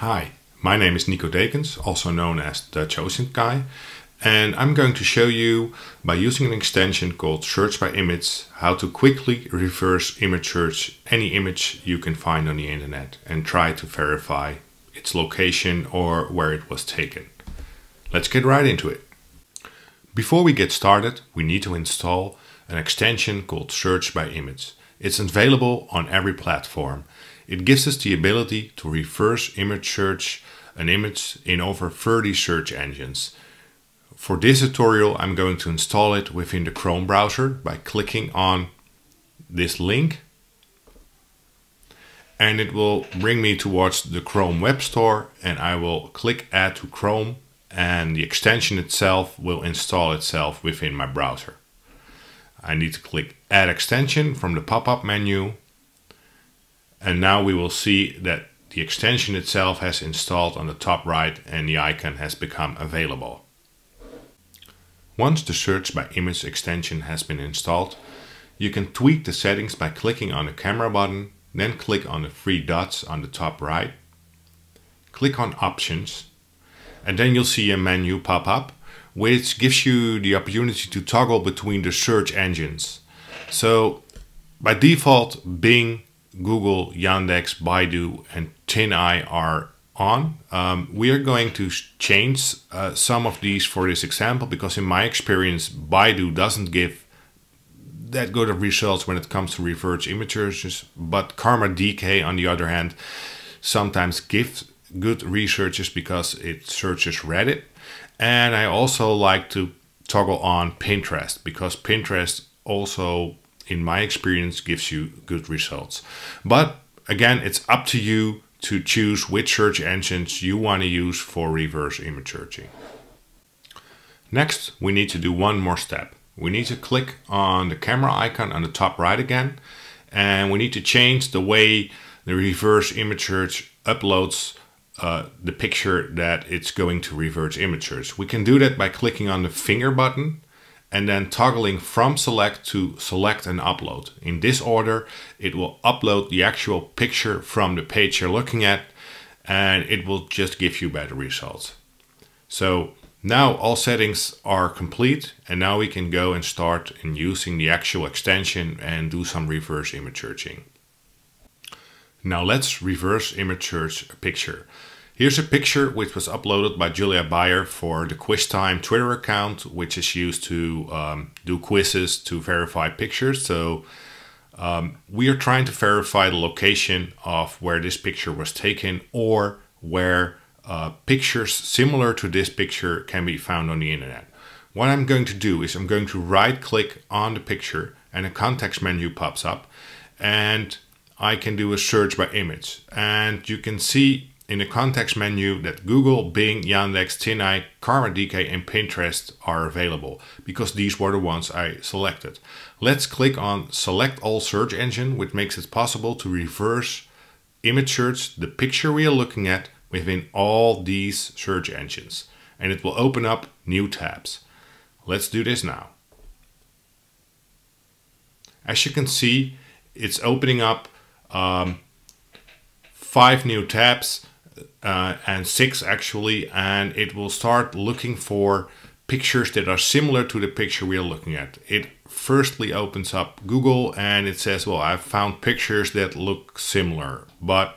Hi, my name is Nico Dekens, also known as Dutch OSINT Guy, and I'm going to show you by using an extension called Search by Image how to quickly reverse image search any image you can find on the internet and try to verify its location or where it was taken. Let's get right into it. Before we get started, we need to install an extension called Search by Image. It's available on every platform. It gives us the ability to reverse image search an image in over 30 search engines. For this tutorial, I'm going to install it within the Chrome browser by clicking on this link. And it will bring me towards the Chrome Web Store and I will click Add to Chrome and the extension itself will install itself within my browser. I need to click Add Extension from the pop-up menu. And now we will see that the extension itself has installed on the top right and the icon has become available. Once the search by image extension has been installed, you can tweak the settings by clicking on the camera button, then click on the three dots on the top right. Click on options and then you'll see a menu pop up which gives you the opportunity to toggle between the search engines. So by default, Bing, Google, Yandex, Baidu, and TinEye are on. Um, we are going to change uh, some of these for this example because in my experience, Baidu doesn't give that good of results when it comes to reverse image searches, but Karma Decay on the other hand sometimes gives good researches because it searches Reddit and I also like to toggle on Pinterest because Pinterest also, in my experience, gives you good results. But again, it's up to you to choose which search engines you want to use for reverse image searching. Next, we need to do one more step. We need to click on the camera icon on the top right again, and we need to change the way the reverse image search uploads uh, the picture that it's going to reverse images. We can do that by clicking on the finger button and then toggling from select to select and upload. In this order, it will upload the actual picture from the page you're looking at and it will just give you better results. So now all settings are complete and now we can go and start in using the actual extension and do some reverse image searching. Now let's reverse image search a picture. Here's a picture which was uploaded by Julia Bayer for the QuizTime Twitter account, which is used to um, do quizzes to verify pictures. So um, we are trying to verify the location of where this picture was taken or where uh, pictures similar to this picture can be found on the internet. What I'm going to do is I'm going to right click on the picture and a context menu pops up and I can do a search by image and you can see in the context menu that Google, Bing, Yandex, TinEye, Karma Decay and Pinterest are available because these were the ones I selected. Let's click on select all search engine which makes it possible to reverse image search the picture we are looking at within all these search engines and it will open up new tabs. Let's do this now. As you can see it's opening up um, five new tabs uh, and six actually, and it will start looking for pictures that are similar to the picture we are looking at. It firstly opens up Google and it says, well, I've found pictures that look similar, but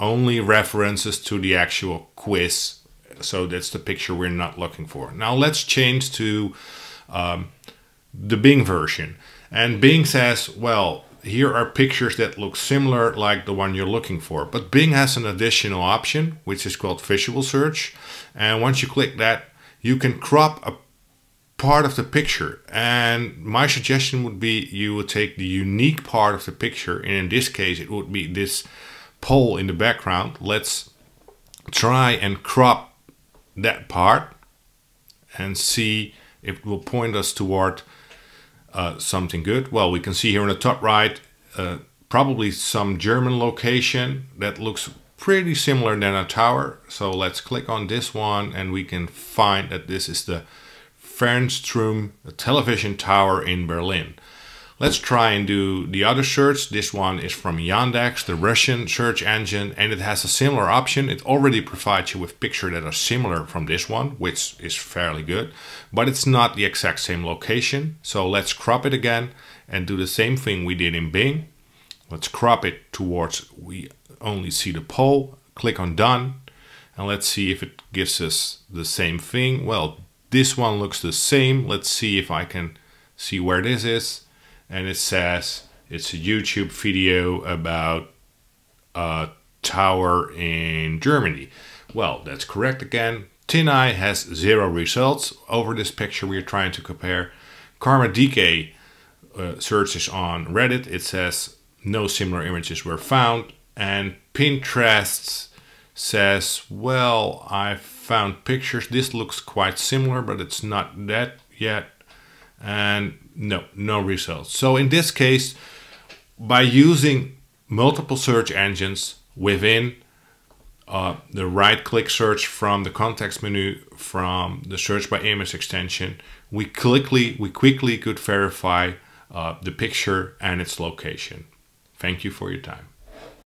only references to the actual quiz. So that's the picture we're not looking for. Now let's change to um, the Bing version. And Bing says, well, here are pictures that look similar like the one you're looking for. But Bing has an additional option, which is called visual search. And once you click that, you can crop a part of the picture. And my suggestion would be you would take the unique part of the picture. And in this case, it would be this pole in the background. Let's try and crop that part and see if it will point us toward uh, something good? Well, we can see here on the top right, uh, probably some German location that looks pretty similar than a tower. So let's click on this one and we can find that this is the Fernsehturm television tower in Berlin. Let's try and do the other search. This one is from Yandex, the Russian search engine, and it has a similar option. It already provides you with pictures that are similar from this one, which is fairly good, but it's not the exact same location. So let's crop it again and do the same thing we did in Bing. Let's crop it towards, we only see the pole, click on done, and let's see if it gives us the same thing. Well, this one looks the same. Let's see if I can see where this is and it says it's a YouTube video about a tower in Germany. Well, that's correct again. TinEye has zero results over this picture we're trying to compare. Karma Decay uh, searches on Reddit. It says no similar images were found. And Pinterest says, well, I found pictures. This looks quite similar, but it's not that yet and no, no results. So in this case, by using multiple search engines within uh, the right click search from the context menu from the search by image extension, we quickly, we quickly could verify uh, the picture and its location. Thank you for your time.